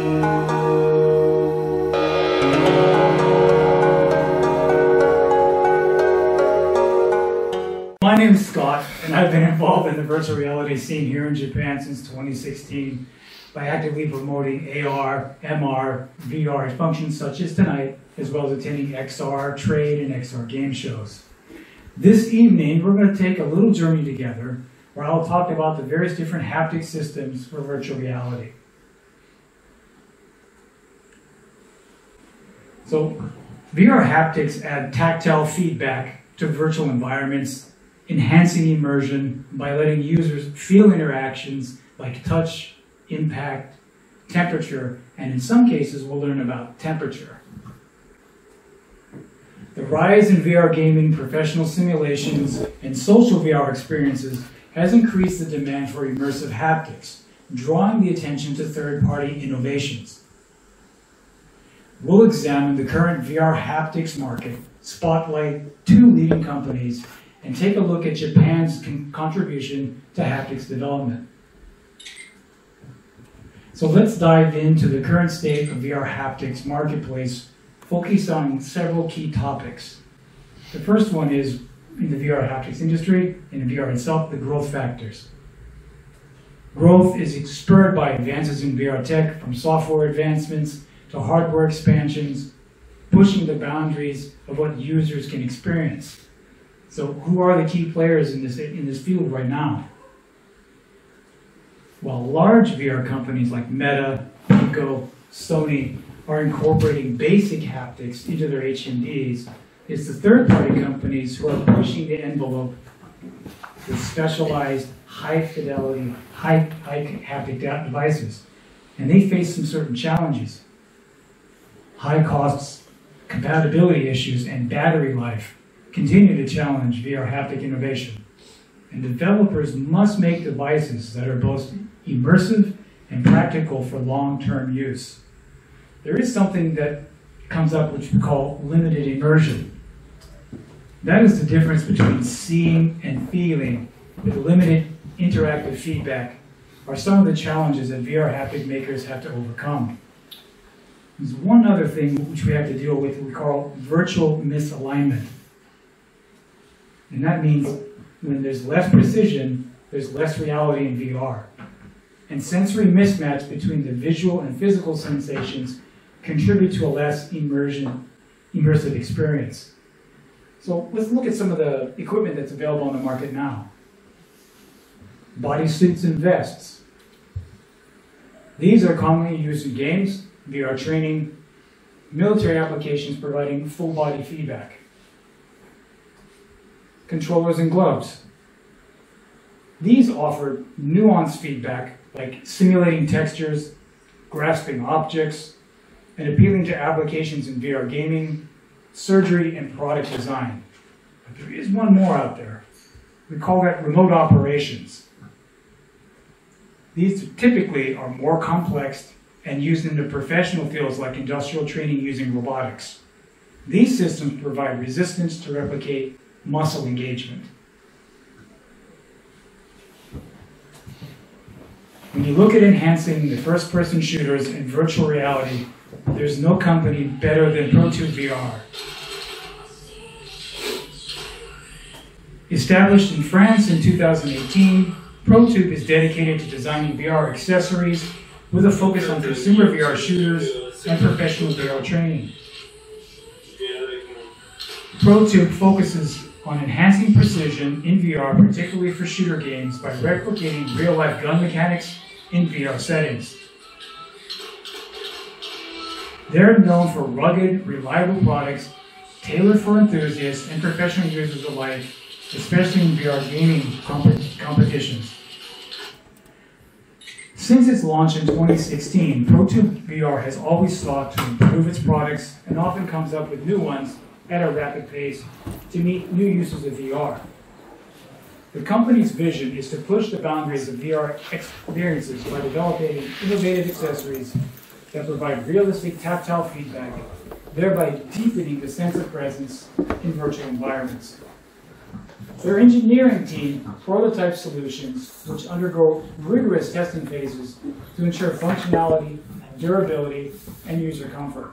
My name is Scott, and I've been involved in the virtual reality scene here in Japan since 2016 by actively promoting AR, MR, VR functions such as tonight, as well as attending XR trade and XR game shows. This evening, we're going to take a little journey together where I'll talk about the various different haptic systems for virtual reality. So, VR haptics add tactile feedback to virtual environments, enhancing immersion by letting users feel interactions like touch, impact, temperature, and in some cases, we'll learn about temperature. The rise in VR gaming, professional simulations, and social VR experiences has increased the demand for immersive haptics, drawing the attention to third party innovations. We'll examine the current VR haptics market, spotlight two leading companies, and take a look at Japan's con contribution to haptics development. So let's dive into the current state of VR haptics marketplace, focused on several key topics. The first one is in the VR haptics industry, in VR itself, the growth factors. Growth is spurred by advances in VR tech, from software advancements to hardware expansions, pushing the boundaries of what users can experience. So, who are the key players in this in this field right now? While large VR companies like Meta, Pico, Sony are incorporating basic haptics into their HMDs, it's the third-party companies who are pushing the envelope with specialized, high-fidelity, high, high haptic devices. And they face some certain challenges. High costs, compatibility issues, and battery life continue to challenge VR haptic innovation. And developers must make devices that are both immersive and practical for long-term use. There is something that comes up which we call limited immersion. That is the difference between seeing and feeling with limited interactive feedback are some of the challenges that VR haptic makers have to overcome. There's one other thing which we have to deal with we call virtual misalignment. And that means when there's less precision, there's less reality in VR and sensory mismatch between the visual and physical sensations contribute to a less immersion, immersive experience. So let's look at some of the equipment that's available on the market now. Body suits and vests. These are commonly used in games, VR training, military applications providing full body feedback. Controllers and gloves. These offer nuanced feedback like simulating textures, grasping objects, and appealing to applications in VR gaming, surgery, and product design. But there is one more out there. We call that remote operations. These typically are more complex and used in the professional fields like industrial training using robotics. These systems provide resistance to replicate muscle engagement. When you look at enhancing the first person shooters in virtual reality, there's no company better than ProTube VR. Established in France in 2018, ProTube is dedicated to designing VR accessories with a focus on consumer VR shooters and professional VR training. ProTube focuses on enhancing precision in VR, particularly for shooter games, by replicating real-life gun mechanics in VR settings. They're known for rugged, reliable products tailored for enthusiasts and professional users alike, especially in VR gaming comp competitions. Since its launch in 2016, ProTube VR has always sought to improve its products and often comes up with new ones at a rapid pace to meet new uses of VR. The company's vision is to push the boundaries of VR experiences by developing innovative accessories that provide realistic tactile feedback, thereby deepening the sense of presence in virtual environments. Their engineering team prototype solutions which undergo rigorous testing phases to ensure functionality, durability, and user comfort.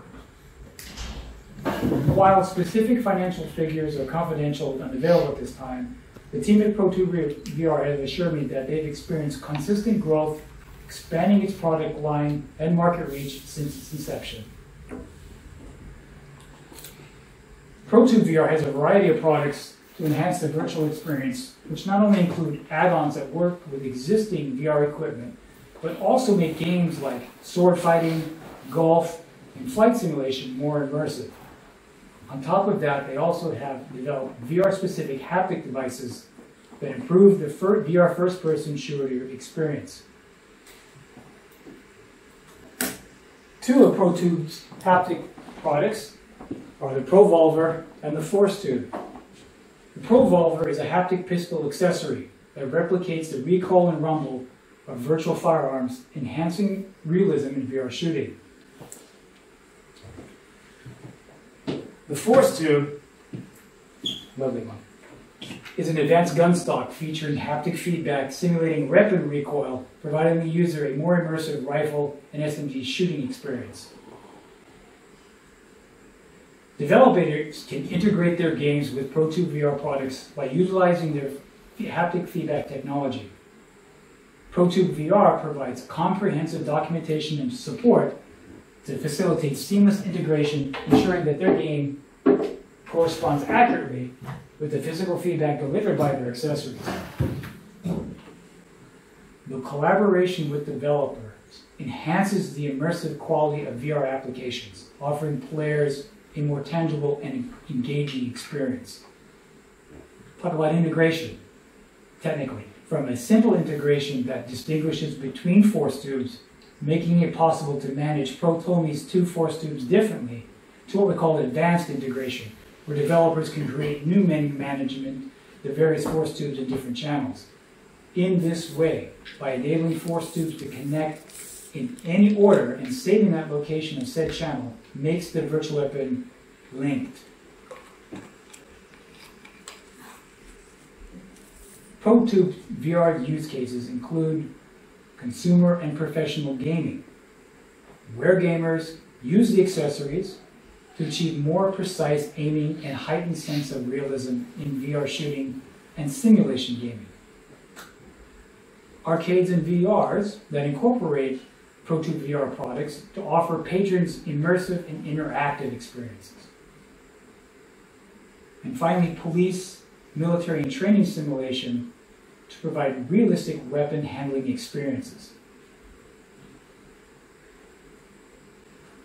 While specific financial figures are confidential and available at this time, the team at ProTube VR has assured me that they've experienced consistent growth, expanding its product line and market reach since its inception. ProTube VR has a variety of products to enhance the virtual experience, which not only include add-ons that work with existing VR equipment, but also make games like sword fighting, golf, and flight simulation more immersive. On top of that, they also have developed VR-specific haptic devices that improve the VR first-person shooter experience. Two of ProTube's haptic products are the ProVolver and the Force Tube. The ProVolver is a haptic pistol accessory that replicates the recoil and rumble of virtual firearms, enhancing realism in VR shooting. The Force Tube, lovely one, is an advanced gun stock featuring haptic feedback simulating rapid recoil, providing the user a more immersive rifle and SMG shooting experience. Developers can integrate their games with ProTube VR products by utilizing their haptic feedback technology. ProTube VR provides comprehensive documentation and support to facilitate seamless integration, ensuring that their game corresponds accurately with the physical feedback delivered by their accessories. The collaboration with developers enhances the immersive quality of VR applications, offering players a more tangible and engaging experience. Talk about integration, technically. From a simple integration that distinguishes between force tubes making it possible to manage Pro-Tomi's two force tubes differently, to what we call advanced integration, where developers can create new menu management, the various force tubes in different channels. In this way, by enabling force tubes to connect in any order and saving that location of said channel, makes the virtual weapon linked. ProTube VR use cases include consumer and professional gaming, where gamers use the accessories to achieve more precise aiming and heightened sense of realism in VR shooting and simulation gaming. Arcades and VRs that incorporate ProTube VR products to offer patrons immersive and interactive experiences. And finally, police, military, and training simulation to provide realistic weapon handling experiences.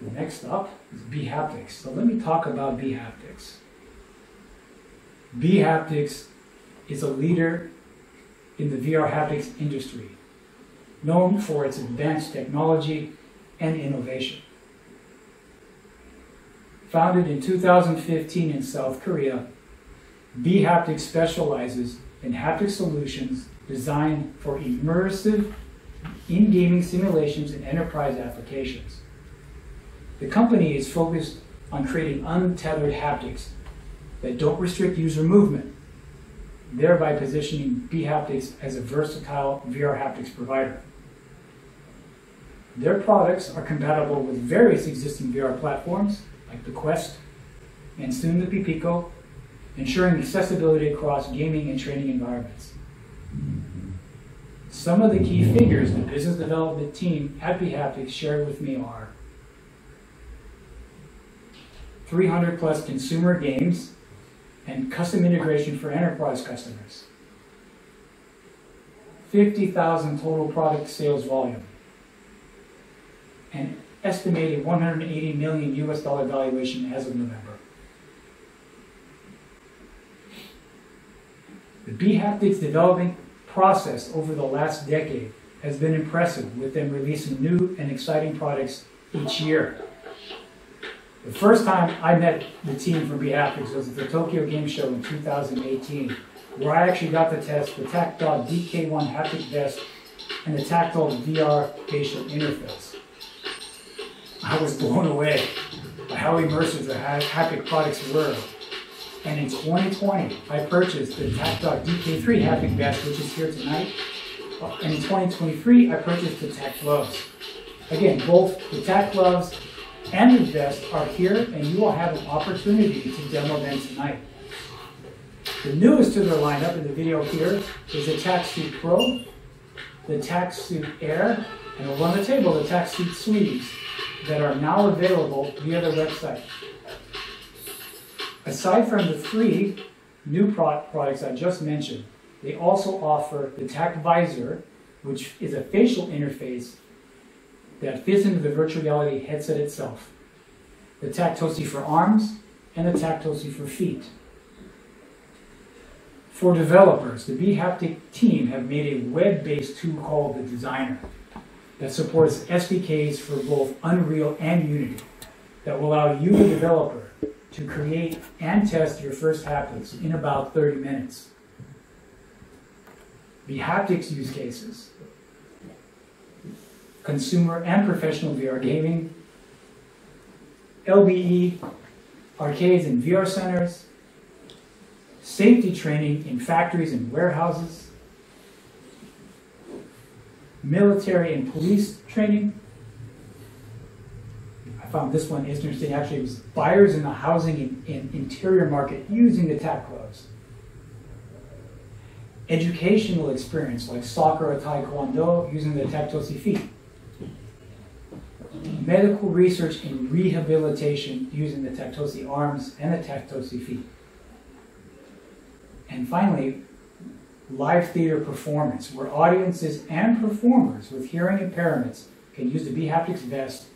Next up is bHaptics. So let me talk about bHaptics. bHaptics is a leader in the VR haptics industry, known for its advanced technology and innovation. Founded in 2015 in South Korea, bHaptics specializes in haptic solutions designed for immersive in-gaming simulations and enterprise applications. The company is focused on creating untethered haptics that don't restrict user movement, thereby positioning bHaptics as a versatile VR haptics provider. Their products are compatible with various existing VR platforms like the Quest and soon the Pipico ensuring accessibility across gaming and training environments. Some of the key figures the business development team at bHaptics shared with me are 300 plus consumer games and custom integration for enterprise customers. 50,000 total product sales volume. And estimated 180 million US dollar valuation as of November. The bHaptics development process over the last decade has been impressive, with them releasing new and exciting products each year. The first time I met the team from bHaptics was at the Tokyo Game Show in 2018, where I actually got to test the Tactot DK1 haptic vest and the Tactile VR facial interface. I was blown away by how immersive the haptic products were and in 2020, I purchased the Tactot DK3 haptic vest, which is here tonight. And in 2023, I purchased the Tac gloves. Again, both the tack gloves and the vest are here, and you will have an opportunity to demo them tonight. The newest to their lineup in the video here is the TactSuit Pro, the TactSuit Air, and over on the table, the TactSuit Sleeves that are now available via the website. Aside from the three new products I just mentioned, they also offer the TactVisor, which is a facial interface that fits into the virtual reality headset itself, the Tactosy for arms, and the Tactosy for feet. For developers, the bHaptic team have made a web-based tool called the Designer that supports SDKs for both Unreal and Unity that will allow you, the developer, to create and test your first haptics in about 30 minutes. The haptics use cases, consumer and professional VR gaming, LBE, arcades and VR centers, safety training in factories and warehouses, military and police training. I found this one interesting. Actually, it was buyers in the housing and, interior market using the tack gloves. Educational experience like soccer or taekwondo using the Tosi feet. Medical research and rehabilitation using the Tosi arms and the Tosi feet. And finally, live theater performance, where audiences and performers with hearing impairments can use the bHaptics vest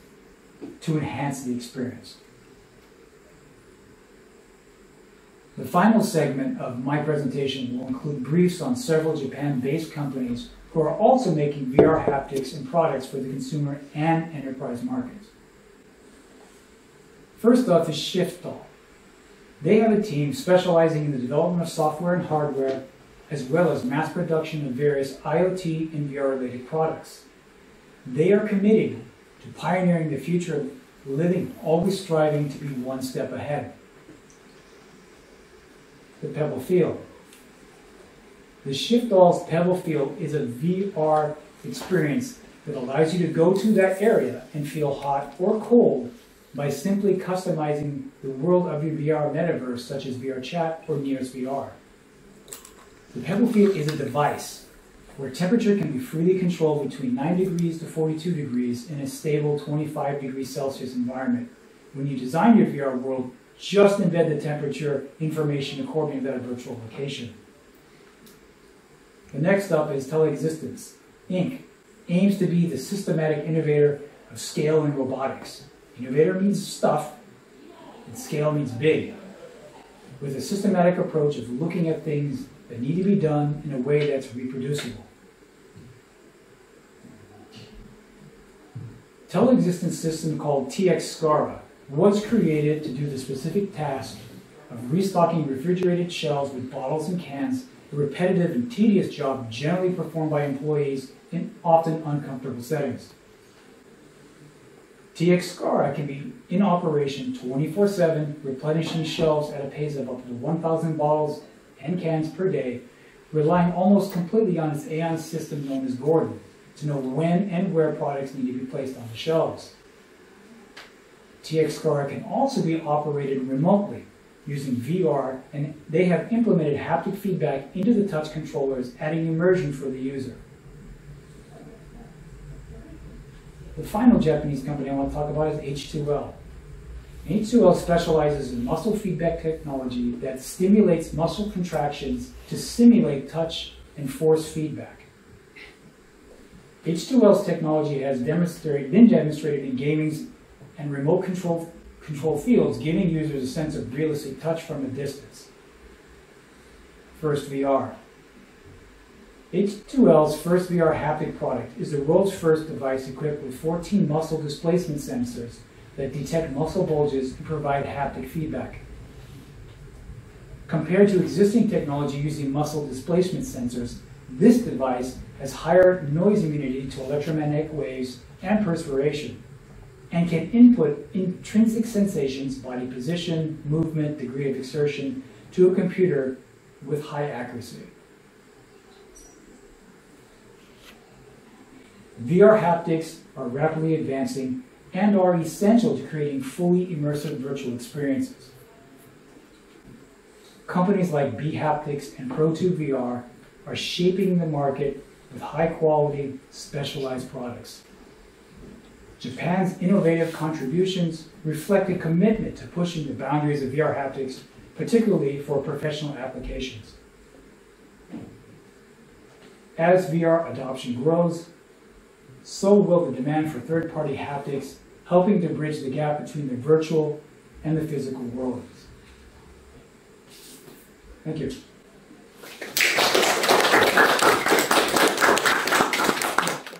to enhance the experience. The final segment of my presentation will include briefs on several Japan-based companies who are also making VR haptics and products for the consumer and enterprise markets. First off is Shiftall. They have a team specializing in the development of software and hardware as well as mass production of various IoT and VR-related products. They are committed to pioneering the future of living, always striving to be one step ahead. The Pebble Feel. The Shiftall's Pebble Feel is a VR experience that allows you to go to that area and feel hot or cold by simply customizing the world of your VR metaverse, such as VR Chat or Neos VR. The Pebble Feel is a device where temperature can be freely controlled between 9 degrees to 42 degrees in a stable 25 degrees Celsius environment. When you design your VR world, just embed the temperature information according to that virtual location. The next up is Telexistence, Inc. aims to be the systematic innovator of scale in robotics. Innovator means stuff, and scale means big. With a systematic approach of looking at things that need to be done in a way that's reproducible. Telexistence system called TX SCARA was created to do the specific task of restocking refrigerated shelves with bottles and cans, a repetitive and tedious job generally performed by employees in often uncomfortable settings. TX SCARA can be in operation 24-7, replenishing shelves at a pace of up to 1,000 bottles and cans per day, relying almost completely on its Aeon system known as Gordon to know when and where products need to be placed on the shelves. TX SCARA can also be operated remotely using VR, and they have implemented haptic feedback into the touch controllers, adding immersion for the user. The final Japanese company I want to talk about is H2L. H2L specializes in muscle feedback technology that stimulates muscle contractions to simulate touch and force feedback. H2L's technology has demonstrated, been demonstrated in gaming and remote control, control fields, giving users a sense of realistic touch from a distance. First VR. H2L's first VR haptic product is the world's first device equipped with 14 muscle displacement sensors that detect muscle bulges and provide haptic feedback. Compared to existing technology using muscle displacement sensors, this device has higher noise immunity to electromagnetic waves and perspiration, and can input intrinsic sensations, body position, movement, degree of exertion, to a computer with high accuracy. VR haptics are rapidly advancing and are essential to creating fully immersive virtual experiences. Companies like bHaptics and ProTube VR are shaping the market with high quality, specialized products. Japan's innovative contributions reflect a commitment to pushing the boundaries of VR haptics, particularly for professional applications. As VR adoption grows, so will the demand for third party haptics, helping to bridge the gap between the virtual and the physical worlds. Thank you.